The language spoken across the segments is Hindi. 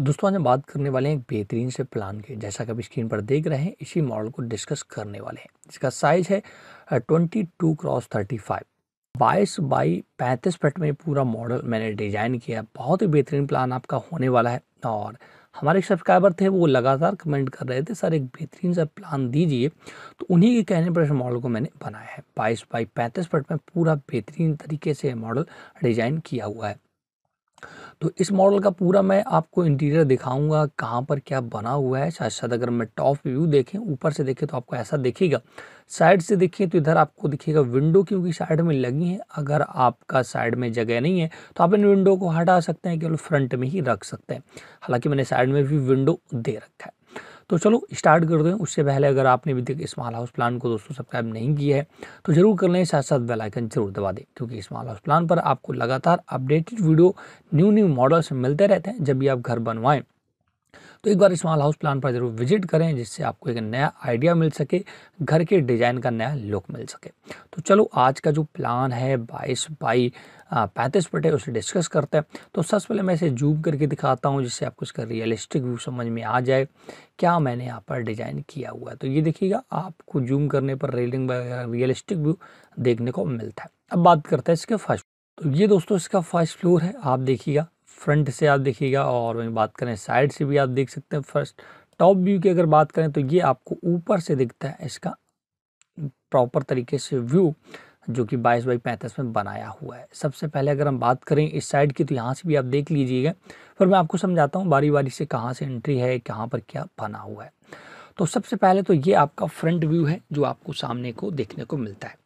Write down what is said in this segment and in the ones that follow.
दोस्तों, आज हम बात करने वाले हैं एक बेहतरीन से प्लान के। जैसा कि आप स्क्रीन पर देख रहे हैं, इसी मॉडल को डिस्कस करने वाले हैं। इसका साइज़ है twenty two cross thirty five. बाईस बाई पैंतीस फीट में पूरा मॉडल मैंने डिज़ाइन किया बहुत ही बेहतरीन प्लान आपका होने वाला है। और हमारे सब्सक्राइबर थे, वो लगातार कमेंट कर रहे थे, सर, एक बेहतरीन सा प्लान दीजिए। तो उन्हीं के कहने पर इस मॉडल को मैंने बनाया है। बाईस बाई पैंतीस फीट में पूरा बेहतरीन तरीके से मॉडल डिज़ाइन किया हुआ है। तो इस मॉडल का पूरा मैं आपको इंटीरियर दिखाऊँगा, कहाँ पर क्या बना हुआ है। शायद शायद अगर मैं टॉप व्यू देखें, ऊपर से देखें तो आपको ऐसा दिखेगा। साइड से देखिए तो इधर आपको दिखेगा विंडो, क्योंकि साइड में लगी हैं। अगर आपका साइड में जगह नहीं है तो आप इन विंडो को हटा सकते हैं, केवल फ्रंट में ही रख सकते हैं। हालाँकि मैंने साइड में भी विंडो दे रखा है। तो चलो स्टार्ट कर दें। उससे पहले अगर आपने अभी तक स्मॉल हाउस प्लान को दोस्तों सब्सक्राइब नहीं किया है तो ज़रूर कर लें। साथ साथ बेलाइकन ज़रूर दबा दें, क्योंकि स्मॉल हाउस प्लान पर आपको लगातार updated video new new models मिलते रहते हैं जब भी आप घर बनवाएँ। तो एक बार स्मॉल हाउस प्लान पर ज़रूर विज़िट करें, जिससे आपको एक नया आइडिया मिल सके, घर के डिज़ाइन का नया लुक मिल सके। तो चलो, आज का जो प्लान है, बाईस बाई पैंतीस फुट है, उसे डिस्कस करते हैं। तो सबसे पहले मैं इसे जूम करके दिखाता हूँ, जिससे आपको इसका रियलिस्टिक व्यू समझ में आ जाए, क्या मैंने यहाँ पर डिज़ाइन किया हुआ है। तो ये देखिएगा, आपको जूम करने पर रेलिंग वगैरह रियलिस्टिक व्यू देखने को मिलता है। अब बात करते हैं इसके फ़र्स्ट तो ये दोस्तों, इसका फ़र्स्ट फ्लोर है, आप देखिएगा फ्रंट से आप देखिएगा और वहीं बात करें साइड से भी आप देख सकते हैं। फ़र्स्ट, टॉप व्यू की अगर बात करें तो ये आपको ऊपर से दिखता है इसका प्रॉपर तरीके से व्यू जो कि 22 बाई पैंतीस में बनाया हुआ है। सबसे पहले अगर हम बात करें इस साइड की तो यहाँ से भी आप देख लीजिएगा। फिर मैं आपको समझाता हूँ बारी बारी से कहाँ से एंट्री है, कहाँ पर क्या बना हुआ है। तो सबसे पहले तो ये आपका फ्रंट व्यू है जो आपको सामने को देखने को मिलता है।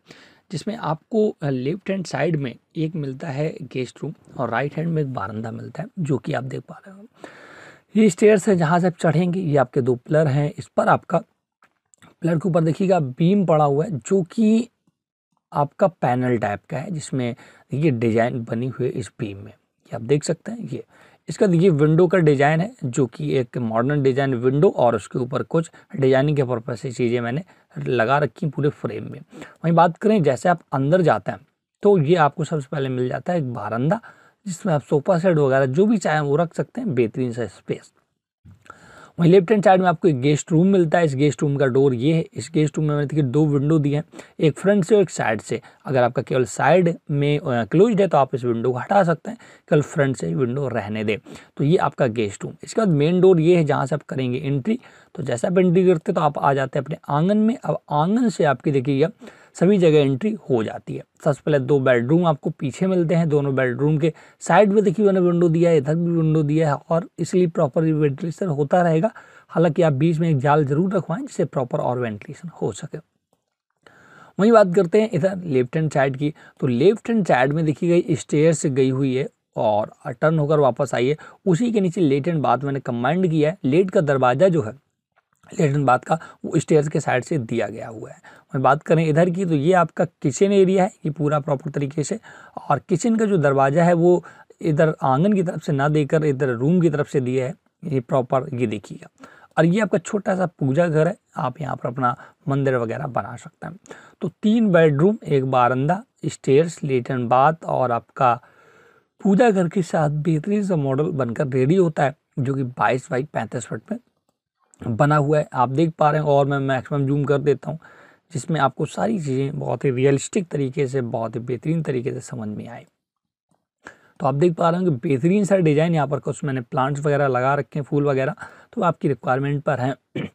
जिसमें आपको लेफ़्ट हैंड साइड में एक मिलता है गेस्ट रूम और राइट हैंड में एक बारंदा मिलता है, जो कि आप देख पा रहे हो। ये स्टेयर्स है जहाँ से आप चढ़ेंगे, ये आपके दो पिलर हैं। इस पर आपका, पिलर के ऊपर देखिएगा, बीम पड़ा हुआ है, जो कि आपका पैनल टाइप का है, जिसमें ये डिज़ाइन बनी हुई है इस बीम में। ये आप देख सकते हैं, ये इसका देखिए विंडो का डिज़ाइन है, जो कि एक मॉडर्न डिज़ाइन विंडो और उसके ऊपर कुछ डिज़ाइनिंग के पर्पज से चीज़ें मैंने लगा रखी पूरे फ्रेम में। वहीं बात करें, जैसे आप अंदर जाते हैं तो ये आपको सबसे पहले मिल जाता है एक बारंदा जिसमें आप सोफा सेट वगैरह जो भी चाहें वो रख सकते हैं, बेहतरीन सा स्पेस वहीं लेफ़्ट हैंड साइड में आपको एक गेस्ट रूम मिलता है। इस गेस्ट रूम का डोर ये है। इस गेस्ट रूम में मैंने देखिए दो विंडो दिए हैं। एक फ्रंट से और एक साइड से। अगर आपका केवल साइड में क्लोज है तो आप इस विंडो को हटा सकते हैं। केवल फ्रंट से विंडो रहने दें। तो ये आपका गेस्ट रूम इसके बाद मेन डोर ये है जहाँ से आप करेंगे एंट्री तो जैसा आप एंट्री करते तो आप आ जाते हैं अपने आँगन में। अब आँगन से आपकी देखिएगा सभी जगह एंट्री हो जाती है। सबसे पहले दो बेडरूम आपको पीछे मिलते हैं, दोनों बेडरूम के साइड में देखिए मैंने विंडो दिया है, इधर भी विंडो दिया है और इसलिए प्रॉपर वेंटिलेशन होता रहेगा। हालाँकि आप बीच में एक जाल ज़रूर रखवाएँ जिससे प्रॉपर और वेंटिलेशन हो सके। वही बात करते हैं इधर लेफ़्ट हैंड साइड की। तो लेफ़्ट हैंड साइड में देखी गई स्टेयर से गई हुई है और टर्न होकर वापस आई है उसी के नीचे लेट एंड बात मैंने कमांड किया है। लेट का दरवाज़ा जो है लेटन बात का वो स्टेयर्स के साइड से दिया गया हुआ है। मैं बात करें इधर की तो ये आपका किचन एरिया है, ये पूरा प्रॉपर तरीके से। और किचन का जो दरवाज़ा है वो इधर आँगन की तरफ़ से ना देकर इधर रूम की तरफ़ से दिया है। ये प्रॉपर ये देखिएगा और ये आपका छोटा सा पूजा घर है, आप यहाँ पर अपना मंदिर वगैरह बना सकते हैं। तो तीन बेडरूम एक बारंदा स्टेयर्स लेटन बाथ और आपका पूजा घर के साथ बेहतरीन सा मॉडल बनकर रेडी होता है, जो कि बाईस बाई पैंतीस फुट में बना हुआ है। आप देख पा रहे हैं और मैं मैक्सिमम जूम कर देता हूँ, जिसमें आपको सारी चीज़ें बहुत ही रियलिस्टिक तरीके से, बहुत ही बेहतरीन तरीके से समझ में आए। तो आप देख पा रहे हैं कि बेहतरीन सा डिज़ाइन यहाँ पर, कुछ मैंने प्लांट्स वगैरह लगा रखे हैं, फूल वगैरह तो आपकी रिक्वायरमेंट पर हैं।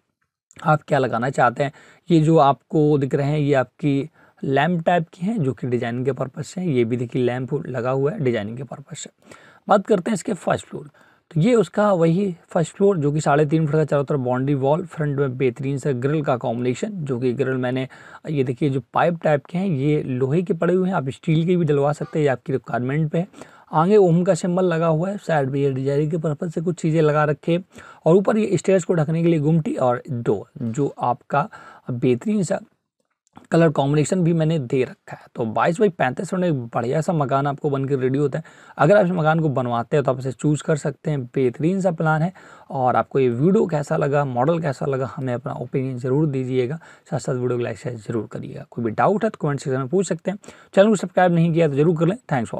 आप क्या लगाना चाहते हैं? ये जो आपको दिख रहे हैं, ये आपकी लैम्प टाइप की हैं, जो कि डिज़ाइनिंग के पर्पज़ से हैं। ये भी देखिए लैम्प लगा हुआ है डिज़ाइनिंग के पर्पज़ से। बात करते हैं इसके फ़र्स्ट फ्लोर तो ये उसका वही फ़र्स्ट फ्लोर जो कि साढ़े तीन फुट का चारों तरफ़ बाउंड्री वॉल फ्रंट में बेहतरीन से ग्रिल का कॉम्बिनेशन जो कि ग्रिल मैंने, ये देखिए जो पाइप टाइप के हैं, ये लोहे के पड़े हुए हैं, आप स्टील के भी डलवा सकते हैं, ये आपकी रिक्वायरमेंट पे है। आगे ओम का सिंबल लगा हुआ है साइड में ये डिज़ाइन के पर्पज से कुछ चीज़ें लगा रखे और ऊपर ये स्टेज को ढकने के लिए गुमटी और डोर जो आपका बेहतरीन सा कलर कॉम्बिनेशन भी मैंने दे रखा है। तो बाईस बाई पैंतीस में एक बढ़िया सा मकान आपको बनकर रेडी होता है। अगर आप इस मकान को बनवाते हैं तो आप इसे चूज़ कर सकते हैं। बेहतरीन सा प्लान है और आपको ये वीडियो कैसा लगा मॉडल कैसा लगा, हमें अपना ओपिनियन ज़रूर दीजिएगा। साथ साथ वीडियो को लाइक शेयर ज़रूर करिएगा। कोई भी डाउट है तो कमेंट सेक्शन में पूछ सकते हैं। चैनल को सब्सक्राइब नहीं किया तो ज़रूर कर लें। Thanks for